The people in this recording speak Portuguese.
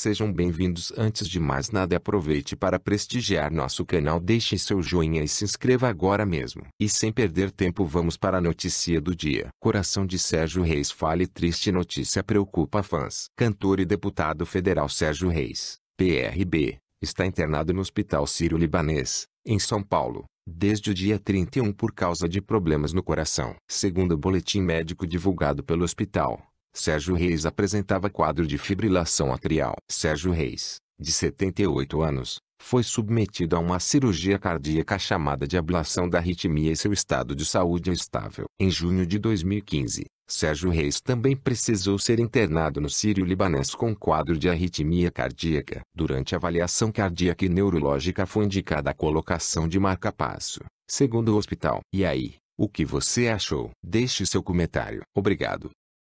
Sejam bem-vindos. Antes de mais nada, aproveite para prestigiar nosso canal, deixe seu joinha e se inscreva agora mesmo. E sem perder tempo, vamos para a notícia do dia. Coração de Sérgio Reis fale triste notícia preocupa fãs. Cantor e deputado federal Sérgio Reis, PRB, está internado no Hospital Sírio-Libanês, em São Paulo, desde o dia 31 por causa de problemas no coração. Segundo o boletim médico divulgado pelo hospital, Sérgio Reis apresentava quadro de fibrilação atrial. Sérgio Reis, de 78 anos, foi submetido a uma cirurgia cardíaca chamada de ablação da arritmia e seu estado de saúde é estável. Em junho de 2015, Sérgio Reis também precisou ser internado no Sírio-Libanês com quadro de arritmia cardíaca. Durante a avaliação cardíaca e neurológica foi indicada a colocação de marca-passo, segundo o hospital. E aí, o que você achou? Deixe seu comentário. Obrigado.